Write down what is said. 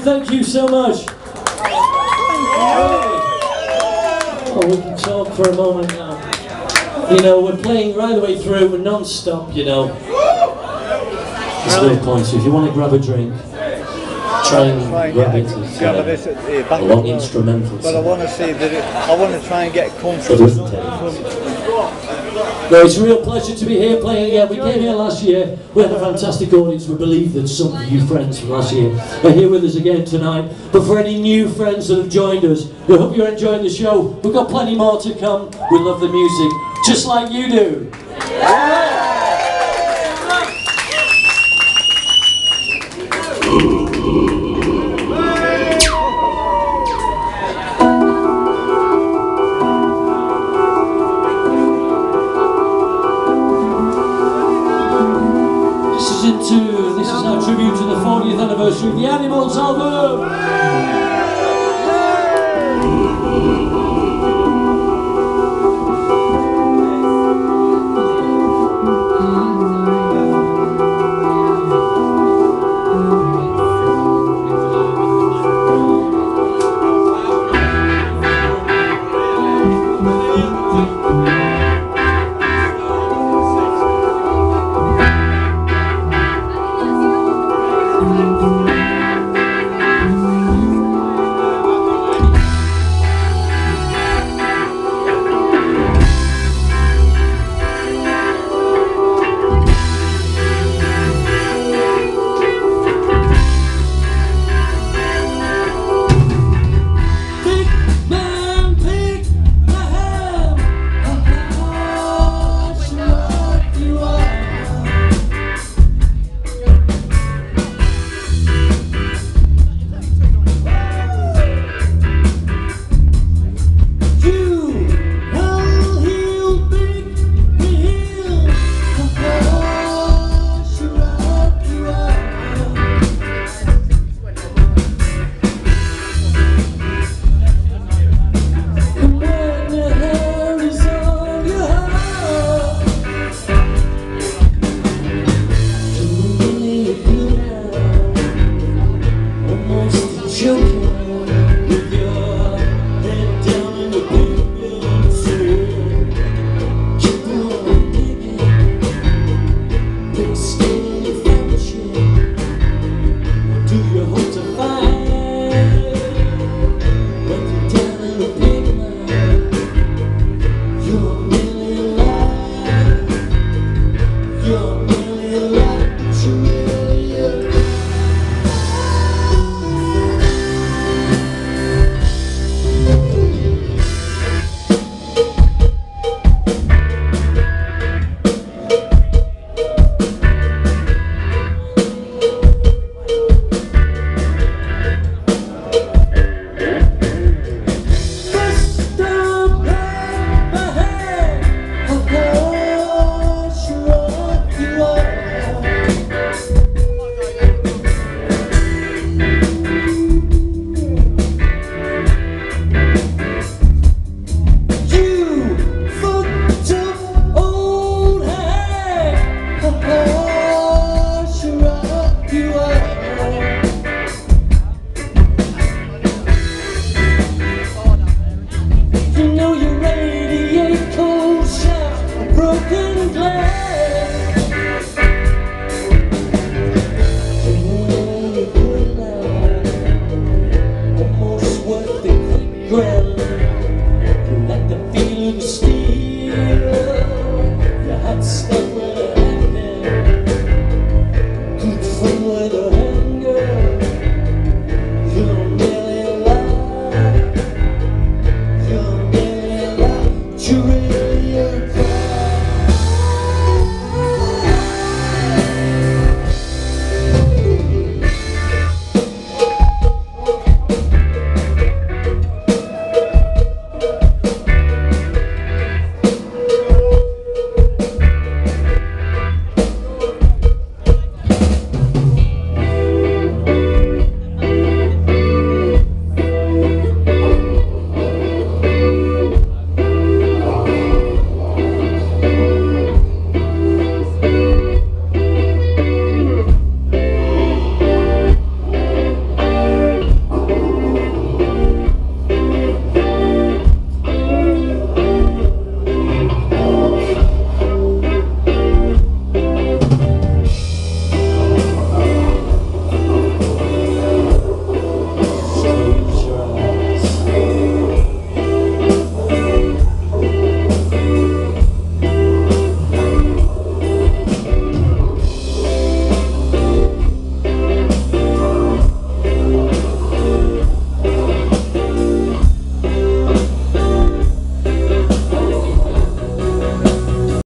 Thank you so much. Oh, we can talk for a moment now. You know, we're playing right the way through, we're non-stop, you know. There's no point, so if you want to grab a drink, try and grab it. It's grab a long instrumental. But I want to see that it, I want to try and get comfortable. It's a real pleasure to be here playing again. We came here last year. We had a fantastic audience. We believe that some of you friends from last year are here with us again tonight. But for any new friends that have joined us, we hope you're enjoying the show. We've got plenty more to come. We love the music, just like you do. Yeah. holds over